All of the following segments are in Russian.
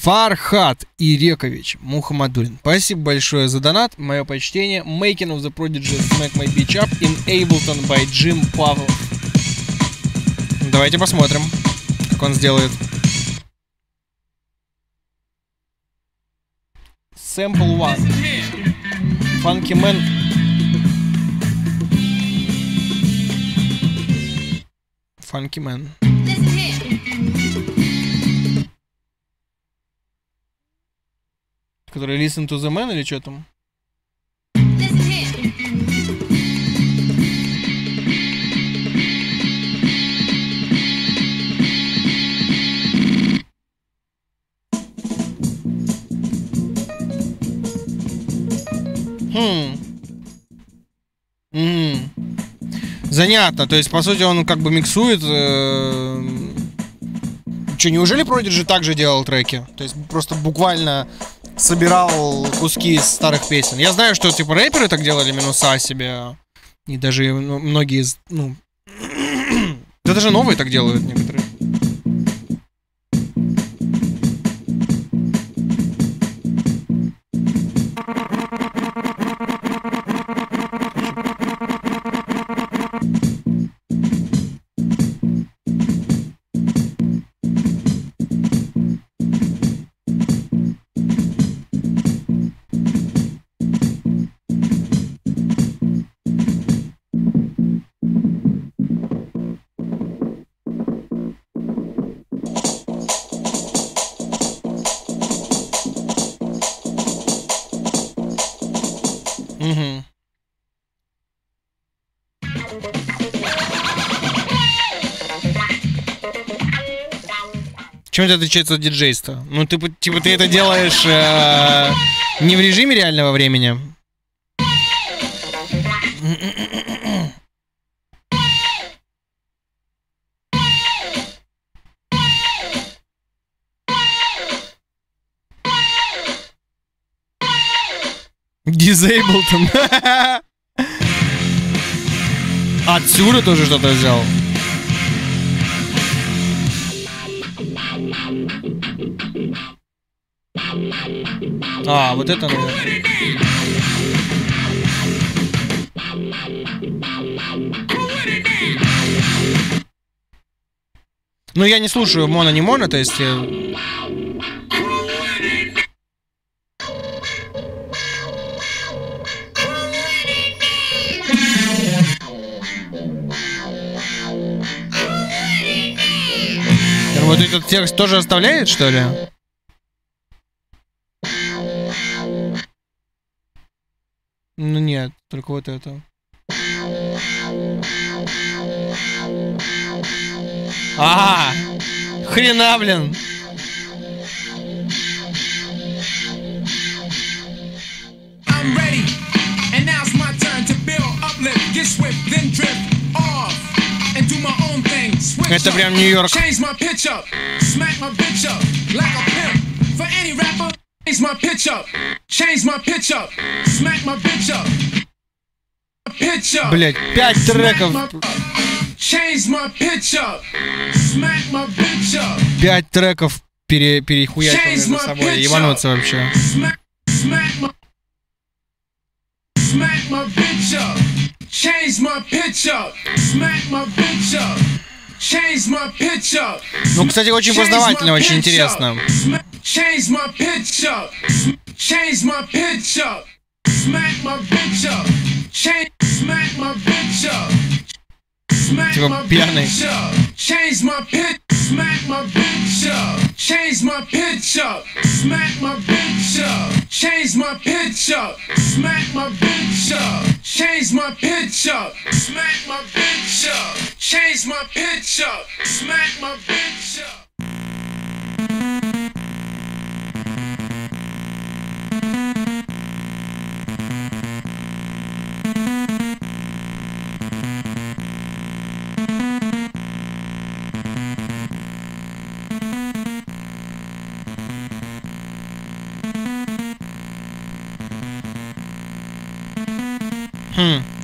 Фархат Ирекович Мухаммадулин. Спасибо большое за донат. Мое почтение. Making of the Prodigy Smack My Beach Up in Ableton by Jim Павлов. Давайте посмотрим, как он сделает. Sample One. Funky Man. Funky Man. Который Listen to the Man или что там? Хм. М. Занятно. То есть, по сути, он как бы миксует. Э... Че, неужели Prodigy так же делал треки? То есть просто буквально собирал куски из старых песен. Я знаю, что типа рэперы так делали минуса себе. И даже ну, многие из. Ну. да даже новые так делают некоторые. Чем это отличается от диджейства? Ну, ты, типа, ты это делаешь э, не в режиме реального времени. Disabled. Отсюда тоже что-то взял. А, вот это, наверное. Ну, я не слушаю моно не моно, то есть... э, Вот этот текст тоже оставляет, что ли? Ну нет, только вот это. А, хрена, блин. I'm ready, and now it's my turn to build, uplift, get swift, then drift off, and do my own thing. Switch Это прям Нью-Йорк. Change my pitch up, smack my bitch up like a pimp. For any rapper, change my pitch up, change my pitch up, smack my bitch up. Pitch up. Блять, пять треков, Change my pitch up, smack my bitch up. пять треков пере, Change между собой. Ебануться вообще. Smack, smack my, smack my bitch up. Change my pitch up. Smack my bitch up. Change my pitch up. Ну, кстати, очень познавательно, очень интересно. up. Change my pitch up. Change my pitch up. Smack my bitch up. Change smack my bitch up. Smack my bitch up. Change my pitch. Smack my bitch up. Change my pitch up. Smack my bitch up. Change my pitch up. Smack my bitch up. Change my pitch up. Smack my bitch up. Change my pitch up. Smack my bitch up. Хм.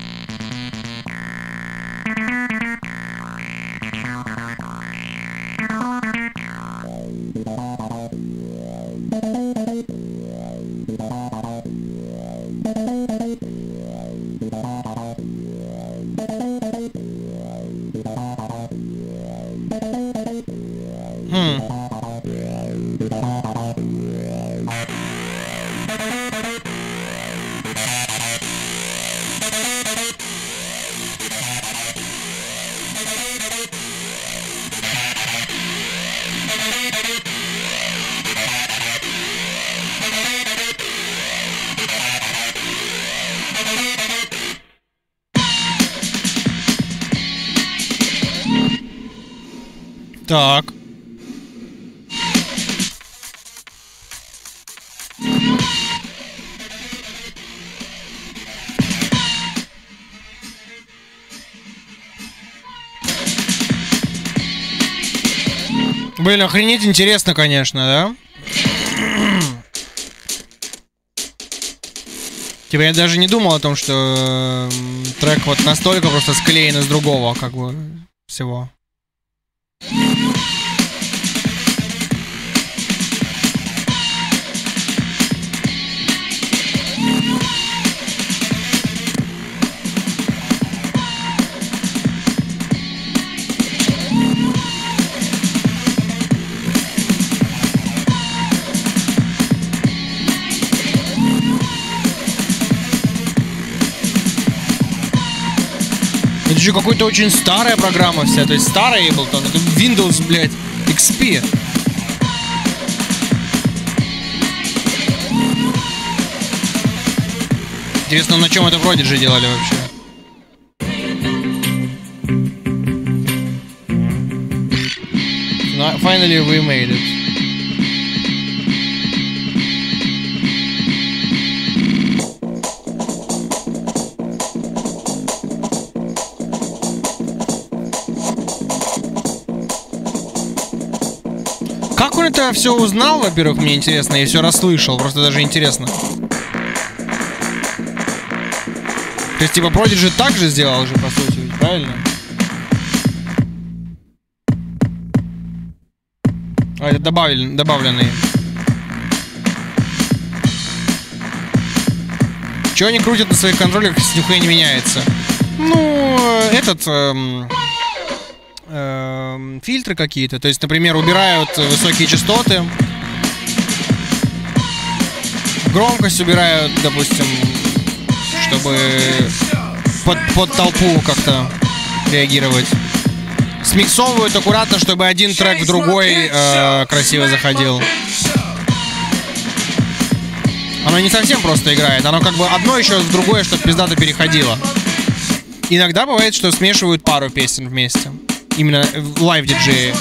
Так. Блин, охренеть интересно, конечно, да? Типа я даже не думал о том, что э, трек вот настолько просто склеен из другого, как бы, всего. Это же какой-то очень старая программа вся, то есть старая Ableton, это Windows, блядь, XP. Интересно, на чем это вроде же делали вообще? Finally we made it. Это все узнал, во-первых, мне интересно, и все расслышал, просто даже интересно. То есть, типа, Prodigy так же сделал же, по сути, правильно? А, это добавлен, добавленные. Чего они крутят на своих контроллерах, если не меняется? Ну, этот... эм, эм, фильтры какие-то. То есть, например, убирают высокие частоты. Громкость убирают, допустим, чтобы под, под толпу как-то реагировать. Смиксовывают аккуратно, чтобы один трек в другой э, красиво заходил. Оно не совсем просто играет, оно как бы одно еще в другое, чтобы пиздато переходило. Иногда бывает, что смешивают пару песен вместе. Именно live-диджеи.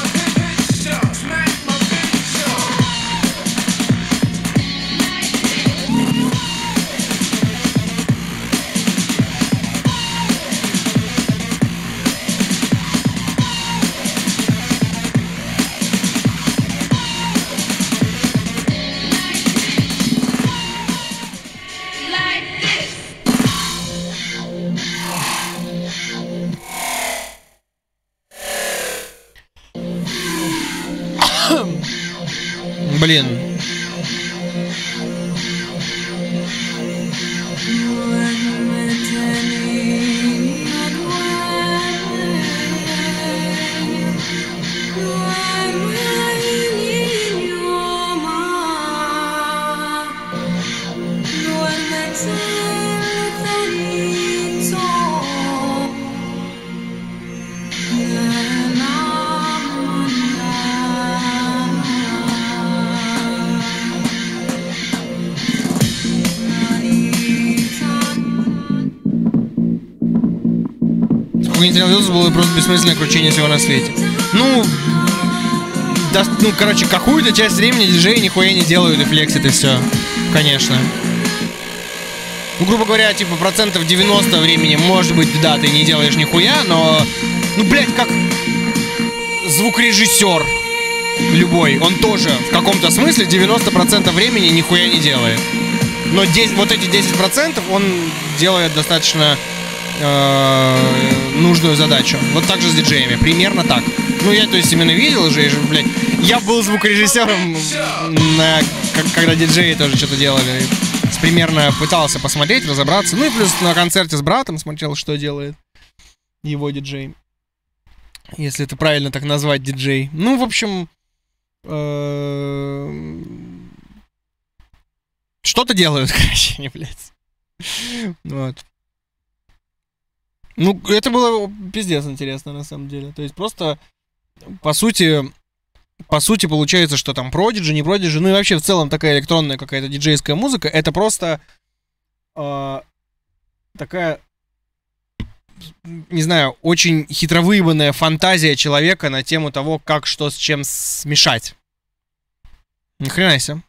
Блин. Не тренировался, было просто бессмысленное кручение всего на свете. Ну, да, ну, короче, какую-то часть времени диджеи нихуя не делают и флексит, и все. Конечно. Ну, грубо говоря, типа, процентов 90 времени, может быть, да, ты не делаешь нихуя, но, ну, блядь, как звукорежиссер любой, он тоже в каком-то смысле 90% времени нихуя не делает. Но 10, вот эти 10% он делает достаточно э, нужную задачу. Вот так же с диджеями. Примерно так. Ну, я, то есть, именно видел же, блядь, я был звукорежиссером, на, когда диджеи тоже что-то делали. Примерно пытался посмотреть, разобраться. Ну и плюс на концерте с братом смотрел, что делает его диджей. Если это правильно так назвать диджей. Ну, в общем... э, Что-то делают, короче, не, блядь. Вот. Ну, это было пиздец интересно, на самом деле. То есть просто, по сути, по сути, получается, что там продиджи, не продиджи, ну и вообще в целом такая электронная какая-то диджейская музыка, это просто э, такая не знаю, очень хитровыебанная фантазия человека на тему того, как что с чем смешать. Ни хрена себе.